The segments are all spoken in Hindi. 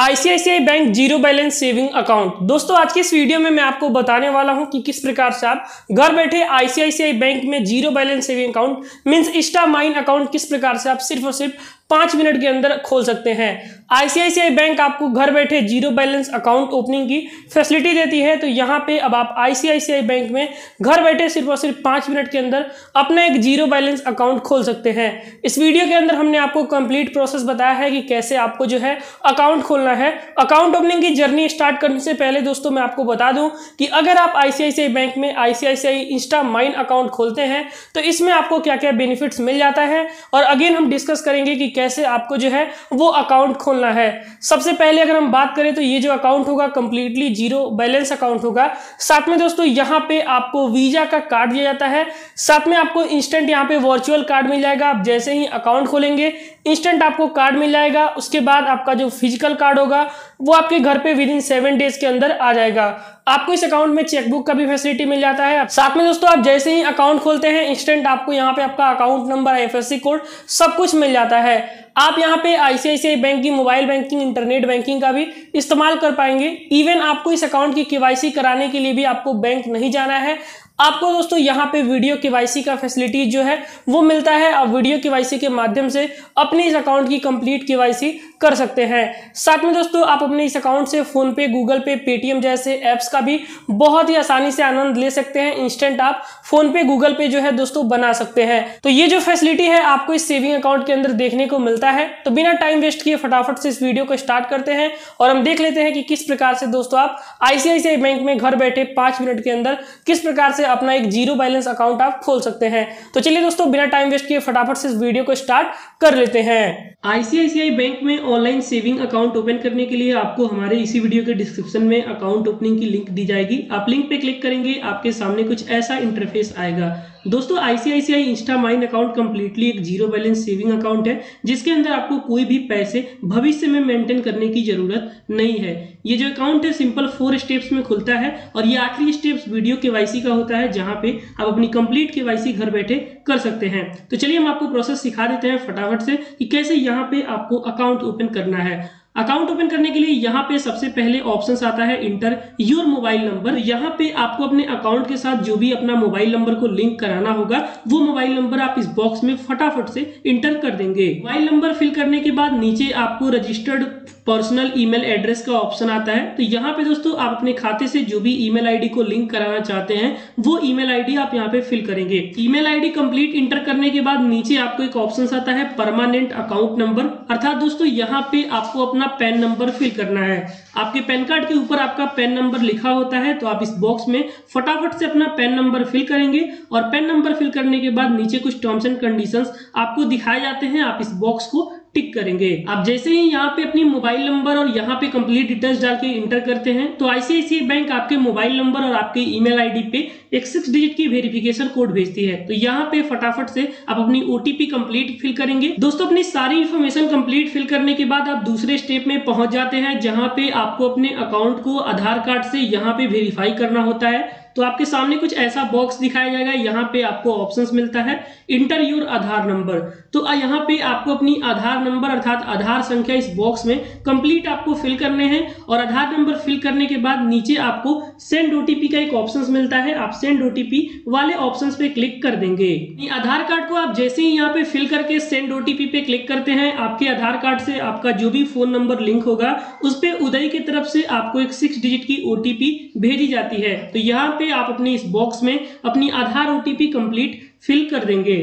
ICICI bank zero balance saving account दोस्तों, आज के इस वीडियो में मैं आपको बताने वाला हूँ कि किस प्रकार से आप घर बैठे आईसीआईसीआई बैंक में zero balance saving account means insta mine account किस प्रकार से आप सिर्फ़ और सिर्फ़ पाँच मिनट के अंदर खोल सकते हैं। आईसीआईसीआई बैंक आपको घर बैठे ज़ीरो बैलेंस अकाउंट ओपनिंग की फैसिलिटी देती है। तो यहाँ पे अब आप आईसीआईसीआई बैंक में घर बैठे सिर्फ़ और सिर्फ़ पाँच मिनट के अंदर अपना एक ज़ीरो बैलेंस अकाउंट खोल सकते हैं। इस वीडियो के अंदर हमने आपको कंप्लीट प्रोसेस बताया है कि कैसे आपको जो है अकाउंट खोलना है। अकाउंट ओपनिंग की जर्नी स्टार्ट करने से पहले दोस्तों मैं आपको बता दूँ कि अगर आप आईसीआईसीआई बैंक में आईसीआईसीआई इंस्टा माइन अकाउंट खोलते हैं तो इसमें आपको क्या क्या बेनिफिट्स मिल जाता है। और अगेन हम डिस्कस करेंगे कि कैसे आपको जो है वो अकाउंट खोलना है। सबसे पहले अगर हम बात करें तो ये जो अकाउंट होगा कंप्लीटली ज़ीरो बैलेंस अकाउंट होगा। साथ में दोस्तों, यहाँ पे आपको वीज़ा का कार्ड दिया जाता है। साथ में आपको इंस्टेंट यहाँ पे वर्चुअल कार्ड मिल जाएगा। आप जैसे ही अकाउंट खोलेंगे इंस्टेंट आपको कार्ड मिल जाएगा। उसके बाद आपका जो फ़िज़िकल कार्ड होगा, वो आपके घर पे विद इन सेवन डेज़ के अंदर आ जाएगा। आपको इस अकाउंट में चेकबुक का भी फैसिलिटी मिल जाता है। साथ में दोस्तों, आप जैसे ही अकाउंट खोलते हैं इंस्टेंट आपको यहाँ पे आपका अकाउंट नंबर आई कोड सब कुछ मिल जाता है। आप यहाँ पे आईसीआईसीआई बैंक की मोबाइल बैंकिंग इंटरनेट बैंकिंग का भी इस्तेमाल कर पाएँगे। इवन आपको इस अकाउंट की केवाईसी कराने के लिए भी आपको बैंक नहीं जाना है। आपको दोस्तों यहाँ पे वीडियो केवाईसी का फैसिलिटी जो है, वो मिलता है। आप वीडियो केवाईसी के माध्यम से अपने इस अकाउंट की कंप्लीट केवाईसी कर सकते हैं। साथ में दोस्तों, आप अपने इस अकाउंट से फ़ोन पे गूगल पे, पेटीएम जैसे ऐप्स का भी बहुत ही आसानी से आनंद ले सकते हैं। इंस्टेंट आप फ़ोन पे गूगल पे जो है दोस्तों बना सकते हैं। तो ये जो फैसिलिटी है, आपको इस सेविंग अकाउंट के अंदर देखने को मिलता है। तो बिना टाइम वेस्ट किए फटाफट से इस वीडियो को स्टार्ट करते हैं और हम देख लेते हैं कि किस प्रकार से दोस्तों आप आईसीआईसीआई बैंक में घर बैठे पाँच मिनट के अंदर किस प्रकार से अपना एक ज़ीरो बैलेंस अकाउंट आप खोल सकते हैं। तो चलिए दोस्तों, बिना टाइम वेस्ट किए फटाफट से इस वीडियो को स्टार्ट कर लेते हैं। आईसीआईसीआई बैंक में ऑनलाइन सेविंग अकाउंट ओपन करने के लिए आपको हमारे इसी वीडियो के डिस्क्रिप्शन में अकाउंट ओपनिंग की लिंक दी जाएगी। आप लिंक पे क्लिक करेंगे, आपके सामने कुछ ऐसा इंटरफेस आएगा। दोस्तों ICICI insta mine account completely एक ज़ीरो बैलेंस सेविंग अकाउंट है, जिसके अंदर आपको कोई भी पैसे भविष्य में मेंटेन करने की ज़रूरत नहीं है। ये जो अकाउंट है सिंपल फोर स्टेप्स में खुलता है और ये आखिरी स्टेप्स वीडियो केवाईसी का होता है, जहाँ पे आप अपनी कंप्लीट केवाईसी घर बैठे कर सकते हैं। तो चलिए हम आपको प्रोसेस सिखा देते हैं फटाफट से कि कैसे यहाँ पे आपको अकाउंट ओपन करना है। अकाउंट ओपन करने के लिए यहाँ पे सबसे पहले ऑप्शन आता है इंटर योर मोबाइल नंबर। यहाँ पे आपको अपने अकाउंट के साथ जो भी अपना मोबाइल नंबर को लिंक कराना होगा, वो मोबाइल नंबर आप इस बॉक्स में फटाफट से इंटर कर देंगे। मोबाइल नंबर फिल करने के बाद नीचे आपको रजिस्टर्ड पर्सनल ईमेल एड्रेस का ऑप्शन आता है। तो यहाँ पे दोस्तों आप अपने खाते से जो भी ईमेल आईडी को लिंक कराना चाहते हैं, वो ईमेल आईडी आप यहाँ पे फिल करेंगे। ईमेल आईडी कंप्लीट इंटर करने के बाद नीचे आपको एक ऑप्शन आता है, परमानेंट अकाउंट नंबर। अर्थात दोस्तों यहाँ पे आपको अपना पैन नंबर फिल करना है। आपके पैन कार्ड के ऊपर आपका पैन नंबर लिखा होता है तो आप इस बॉक्स में फटाफट से अपना पैन नंबर फिल करेंगे और पैन नंबर फिल करने के बाद नीचे कुछ टर्म्स एंड कंडीशंस आपको दिखाए जाते हैं। आप इस बॉक्स को टिक करेंगे। आप जैसे ही यहाँ पे अपनी मोबाइल नंबर और यहाँ पे कंप्लीट डिटेल्स डाल के इंटर करते हैं तो आईसीआईसीआई बैंक आपके मोबाइल नंबर और आपके ईमेल आईडी पे एक सिक्स डिजिट की वेरिफिकेशन कोड भेजती है। तो यहाँ पे फटाफट से आप अपनी ओटीपी कंप्लीट फिल करेंगे। दोस्तों, अपनी सारी इन्फॉर्मेशन कंप्लीट फिल करने के बाद आप दूसरे स्टेप में पहुँच जाते हैं, जहाँ पे आपको अपने अकाउंट को आधार कार्ड से यहाँ पे वेरीफाई करना होता है। तो आपके सामने कुछ ऐसा बॉक्स दिखाया जाएगा, यहाँ पे आपको ऑप्शंस मिलता है इंटर योर आधार नंबर तो यहाँ पे आपको अपनी आधार नंबर अर्थात आधार संख्या इस बॉक्स में कंप्लीट आपको फिल करने हैं और आधार नंबर फिल करने के बाद नीचे आपको सेंड ओटीपी का एक ऑप्शन मिलता है, आप सेंड ओटीपी वाले ऑप्शन पे क्लिक कर देंगे. आधार कार्ड को आप जैसे ही यहाँ पे फिल करके सेंड ओटीपी पे क्लिक करते हैं, आपके आधार कार्ड से आपका जो भी फ़ोन नंबर लिंक होगा, उस पर उदय की तरफ़ से आपको एक सिक्स डिजिट की ओटीपी भेजी जाती है. तो यहाँ पे आप अपने इस बॉक्स में अपनी आधार ओटीपी कंप्लीट फिल कर देंगे।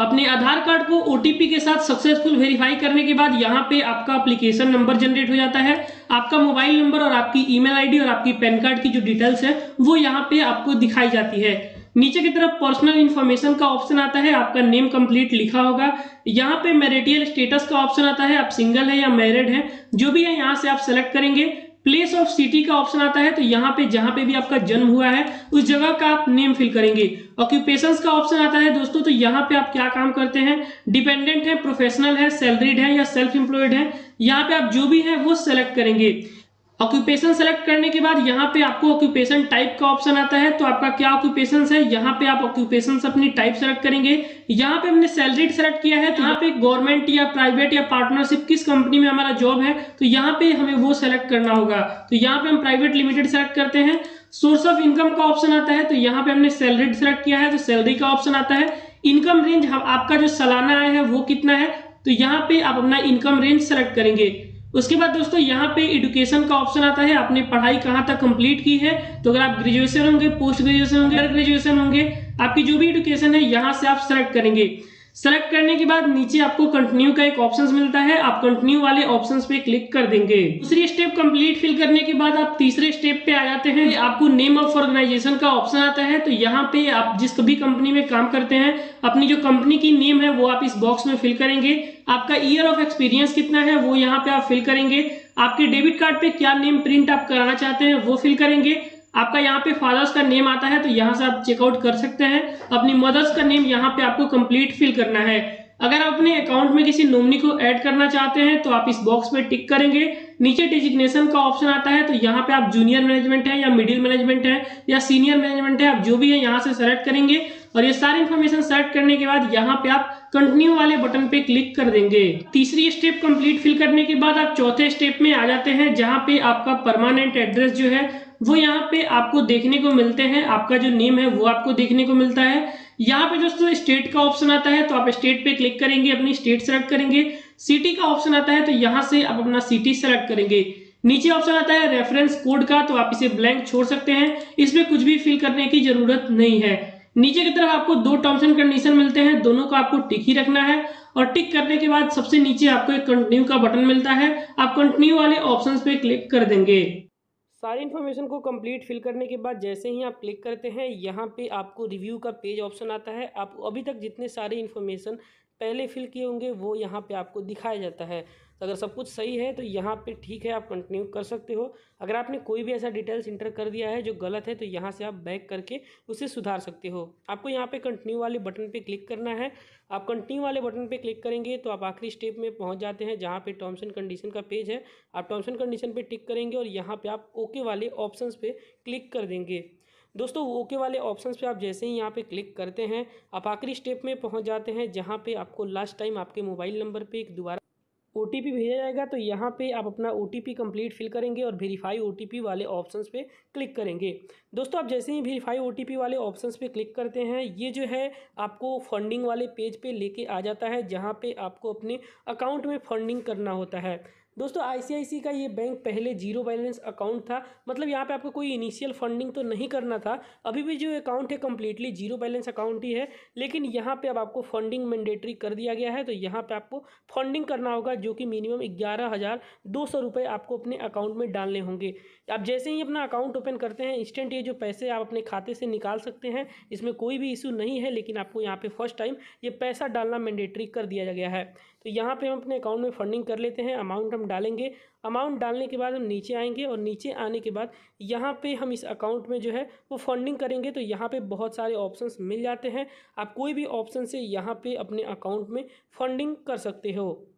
अपने आधार कार्ड को ओटीपी के साथ सक्सेसफुल वेरीफाई करने के बाद यहाँ पे आपका एप्लीकेशन नंबर जनरेट हो जाता है। आपका मोबाइल नंबर और आपकी ईमेल आईडी और आपकी पैन कार्ड की जो डिटेल्स है, वो यहाँ पे आपको दिखाई जाती है। नीचे की तरफ़ पर्सनल इन्फॉर्मेशन का ऑप्शन आता है, आपका नेम कंप्लीट लिखा होगा। यहाँ पे मैरिटियल स्टेटस का ऑप्शन आता है, आप सिंगल है या मैरिड है, जो भी है, यहाँ से आप सेलेक्ट करेंगे। प्लेस ऑफ़ सिटी का ऑप्शन आता है तो यहाँ पे, जहाँ पे भी आपका जन्म हुआ है, उस जगह का आप नेम फिल करेंगे। ऑक्यूपेशन का ऑप्शन आता है दोस्तों तो यहाँ पे आप क्या काम करते हैं? डिपेंडेंट है प्रोफेशनल है सैलरीड है या सेल्फ एम्प्लॉयड है, यहाँ पे आप जो भी है, वो सेलेक्ट करेंगे। ऑक्यूपेशन सेलेक्ट करने के बाद यहाँ पे आपको ऑक्यूपेशन टाइप का ऑप्शन आता है तो आपका क्या ऑक्यूपेशन है? यहाँ पे आप ऑक्यूपेशन अपनी टाइप सेलेक्ट करेंगे। यहाँ पे हमने सैलरी सेलेक्ट किया है तो यहाँ पे गवर्नमेंट या प्राइवेट या पार्टनरशिप किस कंपनी में हमारा जॉब है तो यहाँ पे हमें वो सेलेक्ट करना होगा। तो यहाँ पे हम प्राइवेट लिमिटेड सेलेक्ट करते हैं। सोर्स ऑफ़ इनकम का ऑप्शन आता है तो यहाँ पे हमने सैलरी सेलेक्ट किया है तो सैलरी का ऑप्शन आता है। इनकम रेंज आपका जो सालाना आय है वो कितना है? तो यहाँ पे आप अपना इनकम रेंज सेलेक्ट करेंगे। उसके बाद दोस्तों, यहाँ पे एडुकेशन का ऑप्शन आता है। आपने पढ़ाई कहाँ तक कंप्लीट की है? तो अगर आप ग्रेजुएशन होंगे पोस्ट ग्रेजुएशन होंगे ग्रेजुएशन होंगे, आपकी जो भी एडुकेशन है, यहाँ से आप सेलेक्ट करेंगे। सेलेक्ट करने के बाद नीचे आपको कंटिन्यू का एक ऑप्शन मिलता है। आप कंटिन्यू वाले ऑप्शन पे क्लिक कर देंगे। दूसरी स्टेप कंप्लीट फिल करने के बाद आप तीसरे स्टेप पे आ जाते हैं। आपको नेम ऑफ़ ऑर्गेनाइजेशन का ऑप्शन आता है। तो यहाँ पे आप जिस भी कंपनी में काम करते हैं, अपनी जो कंपनी की नेम है, वो आप इस बॉक्स में फिल करेंगे। आपका ईयर ऑफ़ एक्सपीरियंस कितना है, वो यहाँ पे आप फिल करेंगे। आपके डेबिट कार्ड पे क्या नेम प्रिंट आप कराना चाहते हैं, वो फिल करेंगे। आपका यहाँ पे फादर्स का नेम आता है तो यहाँ से आप चेकआउट कर सकते हैं। अपनी मदर्स का नेम यहाँ पे आपको कंप्लीट फिल करना है। अगर आप अपने अकाउंट में किसी नोमनी को ऐड करना चाहते हैं तो आप इस बॉक्स में टिक करेंगे। नीचे डिजिग्नेशन का ऑप्शन आता है तो यहाँ पे आप जूनियर मैनेजमेंट है या मिडिल मैनेजमेंट है या सीनियर मैनेजमेंट है, आप जो भी है, यहाँ से सेलेक्ट करेंगे। और ये सारी इन्फॉर्मेशन सेलेक्ट करने के बाद यहाँ पे आप कंटिन्यू वाले बटन पे क्लिक कर देंगे। तीसरी स्टेप कंप्लीट फिल करने के बाद आप चौथे स्टेप में आ जाते हैं, जहाँ पे आपका परमानेंट एड्रेस जो है, वो यहाँ पे आपको देखने को मिलते हैं। आपका जो नेम है, वो आपको देखने को मिलता है। यहाँ पे दोस्तों स्टेट का ऑप्शन आता है तो आप स्टेट पे क्लिक करेंगे, अपनी स्टेट सेलेक्ट करेंगे। सिटी का ऑप्शन आता है तो यहाँ से आप अपना सिटी सेलेक्ट करेंगे। नीचे ऑप्शन आता है रेफरेंस कोड का तो आप इसे ब्लैंक छोड़ सकते हैं। इसमें कुछ भी फिल करने की ज़रूरत नहीं है। नीचे की तरफ़ आपको दो टर्म्स एंड कंडीशन मिलते हैं, दोनों को आपको टिक ही रखना है और टिक करने के बाद सबसे नीचे आपको एक कंटिन्यू का बटन मिलता है। आप कंटिन्यू वाले ऑप्शन पे क्लिक कर देंगे। सारी इन्फॉर्मेशन को कंप्लीट फिल करने के बाद जैसे ही आप क्लिक करते हैं, यहाँ पे आपको रिव्यू का पेज ऑप्शन आता है। आप अभी तक जितने सारे इन्फॉर्मेशन पहले फिल किए होंगे, वो यहाँ पे आपको दिखाया जाता है। तो अगर सब कुछ सही है तो यहाँ पे ठीक है, आप कंटिन्यू कर सकते हो। अगर आपने कोई भी ऐसा डिटेल्स इंटर कर दिया है जो गलत है तो यहाँ से आप बैक करके उसे सुधार सकते हो। आपको यहाँ पे कंटिन्यू वाले बटन पे क्लिक करना है। आप कंटिन्यू वाले बटन पे क्लिक करेंगे तो आप आखिरी स्टेप में पहुँच जाते हैं, जहाँ पे टर्म्स एंड कंडीशन का पेज है। आप टर्म्स एंड कंडीशन पर टिक करेंगे और यहाँ पर आप ओके वाले ऑप्शन पर क्लिक कर देंगे। दोस्तों, ओके वाले ऑप्शंस पे आप जैसे ही यहाँ पे क्लिक करते हैं, आप आखिरी स्टेप में पहुँच जाते हैं, जहाँ पे आपको लास्ट टाइम आपके मोबाइल नंबर पे एक दोबारा ओटीपी भेजा जाएगा तो यहाँ पे आप अपना ओ टी कंप्लीट फिल करेंगे और वेरीफाई ओटीपी वाले ऑप्शंस पे क्लिक करेंगे। दोस्तों, आप जैसे ही वेरीफाई ओटीपी वाले ऑप्शंस पे क्लिक करते हैं, ये जो है आपको फंडिंग वाले पेज पे लेके आ जाता है, जहाँ पे आपको अपने अकाउंट में फंडिंग करना होता है। दोस्तों आईसीआईसी का ये बैंक पहले ज़ीरो बैलेंस अकाउंट था। मतलब यहाँ पे आपको कोई इनिशियल फंडिंग तो नहीं करना था। अभी भी जो अकाउंट है कम्प्लीटली ज़ीरो बैलेंस अकाउंट ही है। लेकिन यहाँ पे अब आपको फंडिंग मैंडेटरी कर दिया गया है। तो यहाँ पे आपको फंडिंग करना होगा जो कि मिनिमम ग्यारह हज़ार दो सौ रुपये आपको अपने अकाउंट में डालने होंगे। आप जैसे ही अपना अकाउंट ओपन करते हैं इंस्टेंट ये जो पैसे आप अपने खाते से निकाल सकते हैं, इसमें कोई भी इशू नहीं है, लेकिन आपको यहाँ पर फ़र्स्ट टाइम ये पैसा डालना मैंडेटरी कर दिया गया है। तो यहाँ पर हम अपने अकाउंट में फंडिंग कर लेते हैं। अमाउंट हम डालेंगे। अमाउंट डालने के बाद हम नीचे आएँगे और नीचे आने के बाद यहाँ पे हम इस अकाउंट में जो है वो फंडिंग करेंगे। तो यहाँ पे बहुत सारे ऑप्शंस मिल जाते हैं। आप कोई भी ऑप्शन से यहाँ पे अपने अकाउंट में फंडिंग कर सकते हो।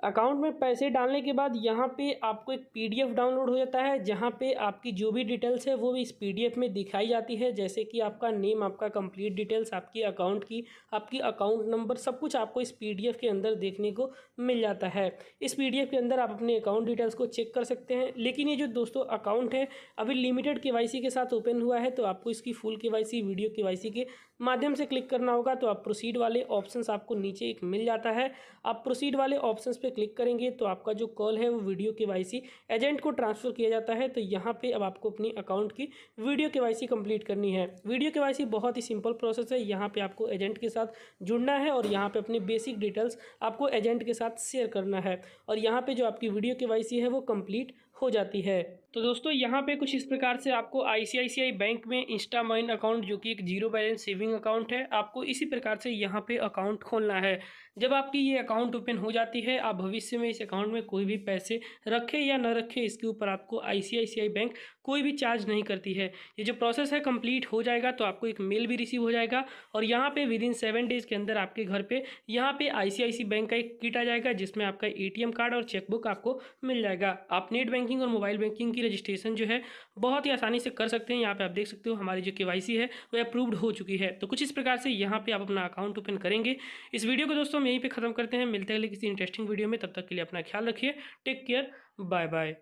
अकाउंट में पैसे डालने के बाद यहाँ पे आपको एक पीडीएफ डाउनलोड हो जाता है, जहाँ पे आपकी जो भी डिटेल्स है वो भी इस पीडीएफ में दिखाई जाती है, जैसे कि आपका नेम, आपका कंप्लीट डिटेल्स, आपकी अकाउंट की, आपकी अकाउंट नंबर, सब कुछ आपको इस पीडीएफ के अंदर देखने को मिल जाता है। इस पीडीएफ के अंदर आप अपने अकाउंट डिटेल्स को चेक कर सकते हैं, लेकिन ये जो दोस्तों अकाउंट है, अभी लिमिटेड के के साथ ओपन हुआ है तो आपको इसकी फुल के वीडियो के के माध्यम से क्लिक करना होगा तो आप प्रोसीड वाले ऑप्शन आपको नीचे एक मिल जाता है। आप प्रोसीड वाले ऑप्शन पे क्लिक करेंगे तो आपका जो कॉल है वो वीडियो के वाई एजेंट को ट्रांसफ़र किया जाता है। तो यहाँ पे अब आपको अपनी अकाउंट की वीडियो के वाई कंप्लीट करनी है। वीडियो के वाई बहुत ही सिंपल प्रोसेस है। यहाँ पे आपको एजेंट के साथ जुड़ना है और यहाँ पे अपनी बेसिक डिटेल्स आपको एजेंट के साथ शेयर करना है। और यहाँ पर जो आपकी वीडियो के है वो कंप्लीट हो जाती है। तो दोस्तों, यहाँ पे कुछ इस प्रकार से आपको आईसीआईसीआई बैंक में इंस्टा माइन अकाउंट जो कि एक ज़ीरो बैलेंस सेविंग अकाउंट है, आपको इसी प्रकार से यहाँ पे अकाउंट खोलना है। जब आपकी ये अकाउंट ओपन हो जाती है, आप भविष्य में इस अकाउंट में कोई भी पैसे रखें या न रखें, इसके ऊपर आपको आईसीआईसीआई बैंक कोई भी चार्ज नहीं करती है। ये जो प्रोसेस है कंप्लीट हो जाएगा तो आपको एक मेल भी रिसीव हो जाएगा और यहाँ पे विद इन सेवन डेज़ के अंदर आपके घर पे यहाँ पे आईसीआईसी बैंक का एक किट आ जाएगा, जिसमें आपका एटीएम कार्ड और चेकबुक आपको मिल जाएगा। आप नेट बैंकिंग और मोबाइल बैंकिंग की रजिस्ट्रेशन जो है, बहुत ही आसानी से कर सकते हैं। यहाँ पे आप देख सकते हो, हमारी जो केवाईसी है, वो अप्रूव्ड हो चुकी है। तो कुछ इस प्रकार से यहाँ पे आप अपना अकाउंट ओपन करेंगे। इस वीडियो को दोस्तों हम यहीं पे खत्म करते हैं। मिलते हैं किसी इंटरेस्टिंग वीडियो में। तब तक के लिए अपना ख्याल रखिए। Take care bye bye